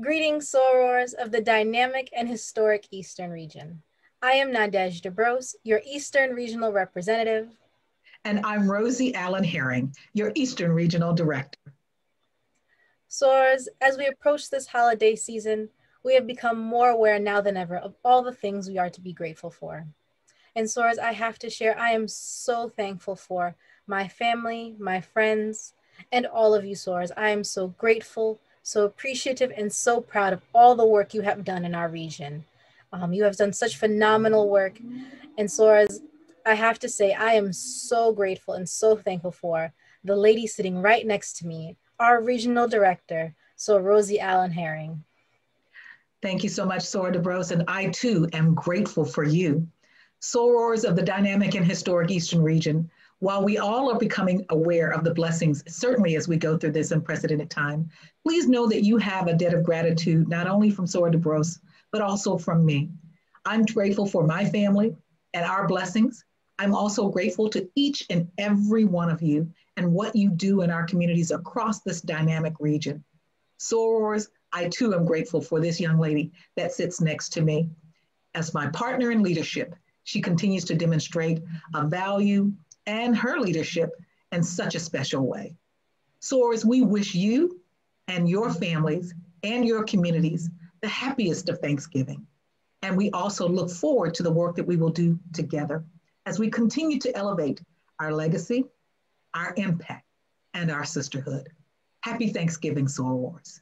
Greetings, sorors of the dynamic and historic Eastern region. I am Nadej DeBrose, your Eastern Regional Representative. And I'm Rosie Allen Herring, your Eastern Regional Director. Sorors, as we approach this holiday season, we have become more aware now than ever of all the things we are to be grateful for. And sorors, I have to share, I am so thankful for my family, my friends, and all of you sorors. I am so grateful, so appreciative, and so proud of all the work you have done in our region. Um, you have done such phenomenal work. And sorors, I have to say, I am so grateful and so thankful for the lady sitting right next to me, our regional director, so Rosie Allen Herring. Thank you so much, Soror DeBrose, and I too am grateful for you. Sorors of the dynamic and historic Eastern region, while we all are becoming aware of the blessings, certainly as we go through this unprecedented time, please know that you have a debt of gratitude, not only from Soror DeBrose, but also from me. I'm grateful for my family and our blessings. I'm also grateful to each and every one of you and what you do in our communities across this dynamic region. Sorors, I too am grateful for this young lady that sits next to me. As my partner in leadership, she continues to demonstrate a value and her leadership in such a special way. Sorors, we wish you and your families and your communities the happiest of Thanksgiving. And we also look forward to the work that we will do together as we continue to elevate our legacy, our impact, and our sisterhood. Happy Thanksgiving, Sorors.